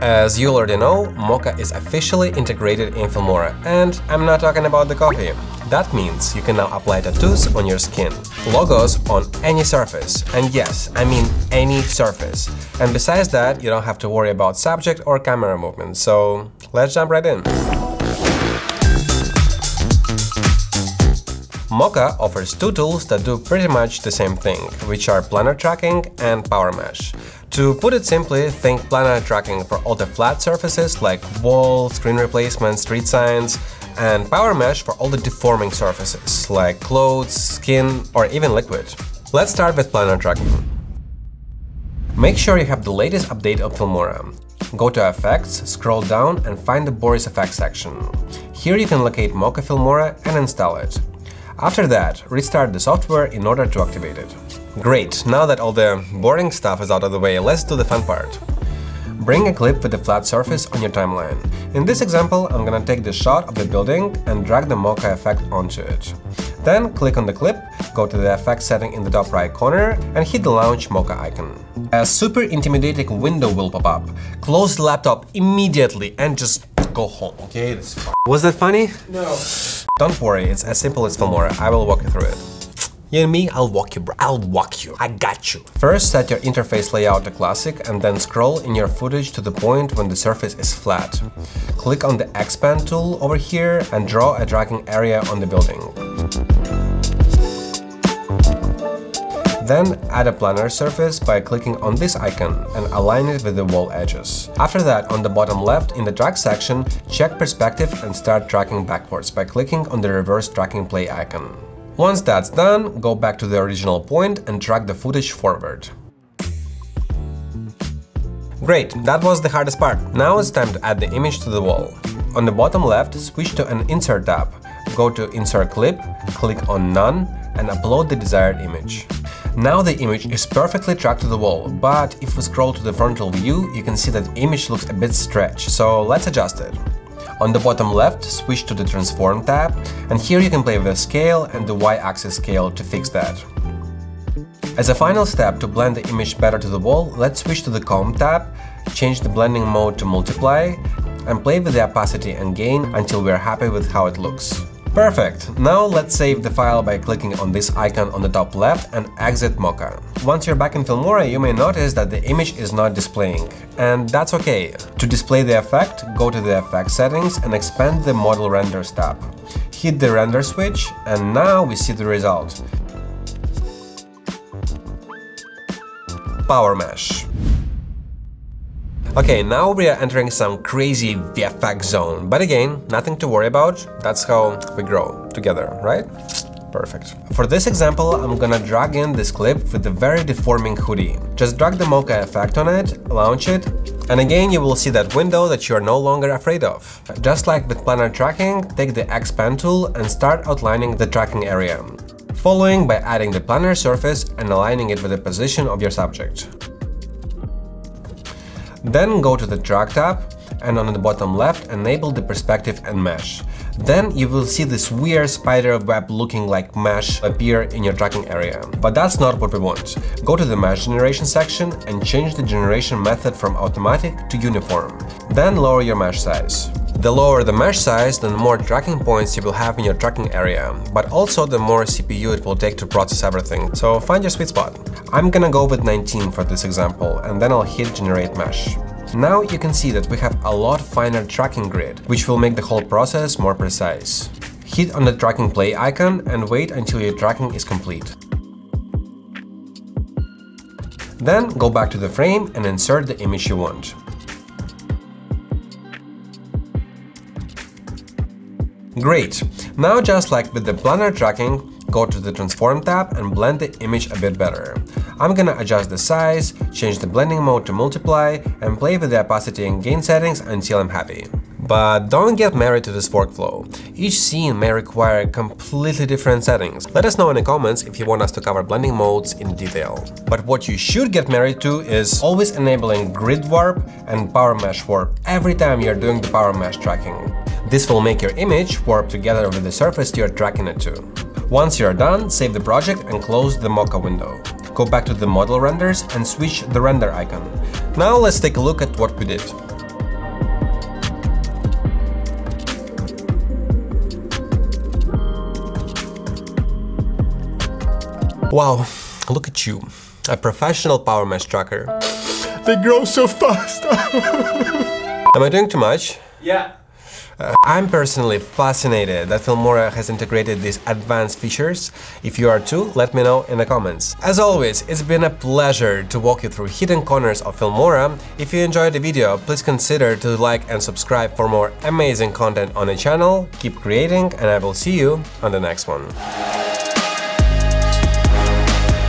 As you already know, Mocha is officially integrated in Filmora, and I'm not talking about the coffee. That means you can now apply tattoos on your skin, logos on any surface, and yes, I mean any surface. And besides that, you don't have to worry about subject or camera movement, so let's jump right in. Mocha offers two tools that do pretty much the same thing, which are planar tracking and power mesh. To put it simply, think planar tracking for all the flat surfaces like wall, screen replacement, street signs, and power mesh for all the deforming surfaces like clothes, skin, or even liquid. Let's start with planar tracking. Make sure you have the latest update of Filmora. Go to Effects, scroll down and find the Boris FX section. Here you can locate Mocha Filmora and install it. After that, restart the software in order to activate it. Great, now that all the boring stuff is out of the way, let's do the fun part. Bring a clip with a flat surface on your timeline. In this example, I'm gonna take the shot of the building and drag the Mocha effect onto it. Then click on the clip, go to the effect setting in the top right corner and hit the launch Mocha icon. A super intimidating window will pop up. Close the laptop immediately and just go home, okay? Was that funny? No. Don't worry, it's as simple as Filmora. I will walk you through it. You and me, I'll walk you, bro. I'll walk you. I got you. First, set your interface layout to classic and then scroll in your footage to the point when the surface is flat. Click on the X-Spline tool over here and draw a tracking area on the building. Then add a planar surface by clicking on this icon and align it with the wall edges. After that, on the bottom left in the track section, check perspective and start tracking backwards by clicking on the reverse tracking play icon. Once that's done, go back to the original point and track the footage forward. Great, that was the hardest part. Now it's time to add the image to the wall. On the bottom left, switch to an Insert tab. Go to Insert Clip, click on None, and upload the desired image. Now the image is perfectly tracked to the wall, but if we scroll to the frontal view, you can see that the image looks a bit stretched, so let's adjust it. On the bottom left, switch to the Transform tab, and here you can play with the scale and the Y-axis scale to fix that. As a final step to blend the image better to the wall, let's switch to the Comp tab, change the blending mode to Multiply, and play with the opacity and gain until we're happy with how it looks. Perfect! Now let's save the file by clicking on this icon on the top left and exit Mocha. Once you're back in Filmora, you may notice that the image is not displaying, and that's okay. To display the effect, go to the Effect settings and expand the Module Renders tab. Hit the render switch, and now we see the result. Power Mesh. Okay, now we are entering some crazy VFX zone, but again, nothing to worry about, that's how we grow together, right? Perfect. For this example, I'm gonna drag in this clip with the very deforming hoodie. Just drag the Mocha effect on it, launch it, and again you will see that window that you're no longer afraid of. Just like with planar tracking, take the X-Spline tool and start outlining the tracking area, following by adding the planar surface and aligning it with the position of your subject. Then go to the Track tab and on the bottom left enable the perspective and mesh. Then you will see this weird spider web looking like mesh appear in your tracking area. But that's not what we want. Go to the mesh generation section and change the generation method from automatic to uniform. Then lower your mesh size. The lower the mesh size, the more tracking points you will have in your tracking area, but also the more CPU it will take to process everything, so find your sweet spot. I'm gonna go with 19 for this example, and then I'll hit generate mesh. Now you can see that we have a lot finer tracking grid, which will make the whole process more precise. Hit on the tracking play icon and wait until your tracking is complete. Then go back to the frame and insert the image you want. Great! Now just like with the planar tracking, go to the Transform tab and blend the image a bit better. I'm gonna adjust the size, change the blending mode to multiply, and play with the opacity and gain settings until I'm happy. But don't get married to this workflow. Each scene may require completely different settings. Let us know in the comments if you want us to cover blending modes in detail. But what you should get married to is always enabling grid warp and power mesh warp every time you're doing the power mesh tracking. This will make your image warp together with the surface you're tracking it to. Once you're done, save the project and close the Mocha window. Go back to the module renders and switch the render icon. Now let's take a look at what we did. Wow, look at you, a professional power mesh tracker. They grow so fast. Am I doing too much? Yeah. Uh, I'm personally fascinated that Filmora has integrated these advanced features. If you are too, let me know in the comments. As always, it's been a pleasure to walk you through hidden corners of Filmora. If you enjoyed the video, please consider to like and subscribe for more amazing content on the channel. Keep creating and I will see you on the next one.